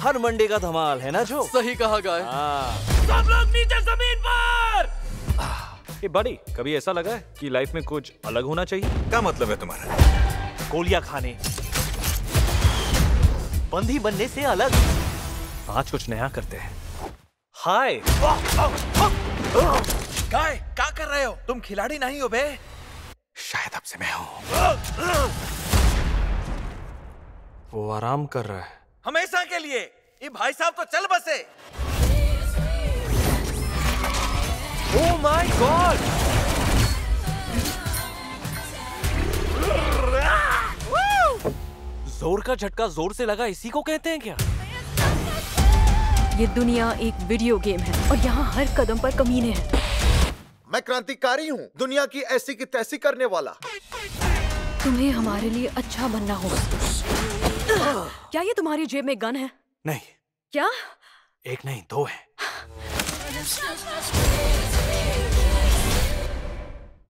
हर Monday का धमाल है ना जो? सही कहा गाय। हाँ। सब लोग नीचे ज़मीन पर! ए बड़ी कभी ऐसा लगा है कि लाइफ में कुछ अलग होना चाहिए? क्या मतलब है तुम्हारा? गोलियाँ खाने। बंदी बनने से अलग। आज कुछ नया करते हैं। हाय। गाय क्या कर रहे हो? तुम खिलाड़ी नहीं हो बे। शायद अब से मैं हूँ। वो आराम कर रहा है। हमेशा के लिए। ये भाई साहब तो चल बसे। ओ माय गॉड ज़ोर का झटका ज़ोर से लगा इसी को कहते हैं क्या? ये दुनिया एक वीडियो गेम है और यहाँ हर कदम पर कमीने हैं। मैं क्रांतिकारी हूँ दुनिया की ऐसी की तैसी करने वाला। तुम्हें हमारे लिए अच्छा बनना होगा। क्या ये तुम्हारी जेब में गन है? नहीं। क्या? एक नहीं दो है।